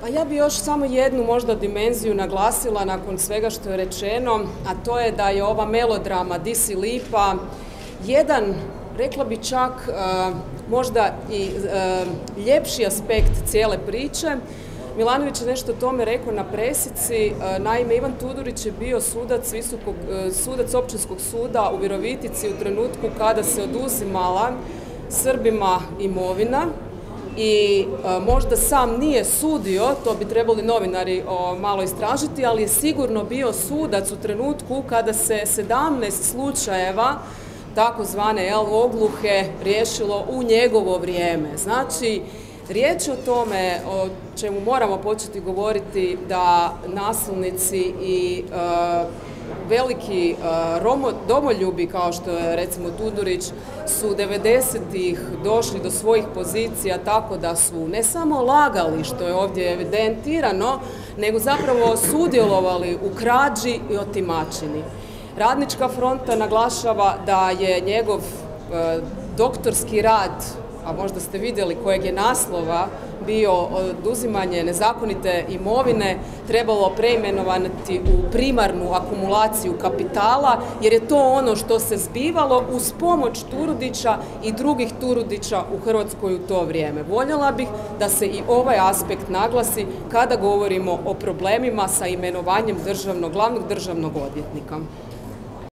Pa ja bi još samo jednu možda dimenziju naglasila nakon svega što je rečeno, a to je da je ova melodrama Disi Lipa jedan, rekla bi čak, e, možda i e, ljepši aspekt cijele priče. Milanović je nešto o tome rekao na presici. E, naime, Ivan Tudurić je bio sudac, visokog, sudac općinskog suda u Virovitici u trenutku kada se oduzimala Srbima imovina i e, možda sam nije sudio, to bi trebali novinari malo istražiti, ali je sigurno bio sudac u trenutku kada se 17 slučajeva takozvane jel, ogluhe riješilo u njegovo vrijeme. Znači, riječ je o tome o čemu moramo početi govoriti da nasilnici i e, veliki uh, domoljubi kao što je recimo Tudurić su 90-ih došli do svojih pozicija tako da su ne samo lagali što je ovdje evidentirano, nego zapravo sudjelovali u krađi i otimačini. Radnička fronta naglašava da je njegov doktorski rad a možda ste vidjeli kojeg je naslova bio oduzimanje nezakonite imovine trebalo preimenovati u primarnu akumulaciju kapitala jer je to ono što se zbivalo uz pomoć Turudića i drugih Turudića u Hrvatskoj u to vrijeme. Voljela bih da se i ovaj aspekt naglasi kada govorimo o problemima sa imenovanjem državnog, glavnog državnog odvjetnika.